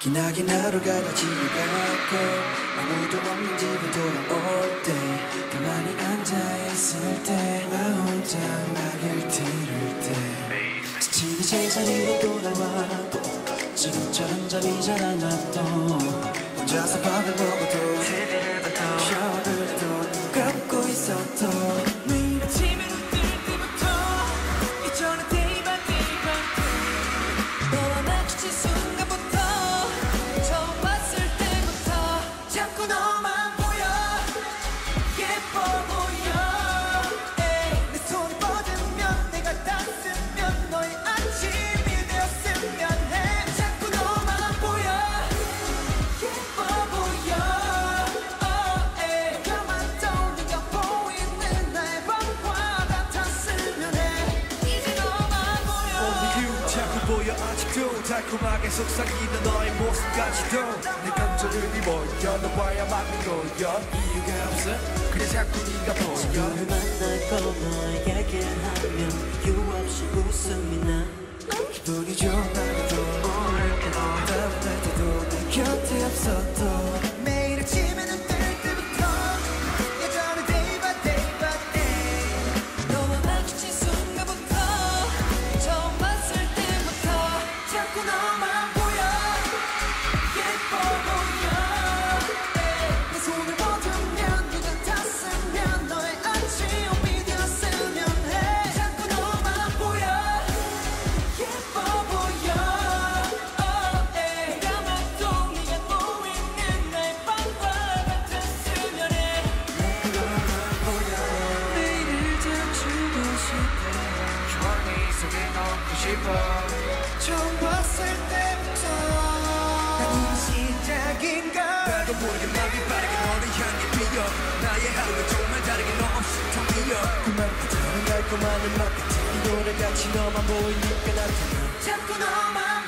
기나긴 하루가 다 지나가고 아무도 없는 집에 돌아올 때 가만히 앉아있을 때 나 혼자 음악을 들을 때. 지친 제자리로 돌아와도 지금처럼 잠이 잘안 와도 혼자서 밥을 먹 보여. 아직도 달콤하게 속삭이는 너의 모습까지도 내 감정을 입어 여 너와야만 믿어요 이유가 없어? 그래 자꾸 네가 보여. 너를 만날 거너에게 하면 이유 없이 웃음이 나. 기분이 좋은 속에 넣고 싶어. 처음 봤을 때부터 난 시작인가 나도 모르게 마음이 빠르게 너를 향해 뛰어. 나의 하루가 정말 다르게 너 없이 텅 비어. 그만 다른 달콤한 음악 같은 이 노래같이 너만 보이니까 나타나 자꾸 너만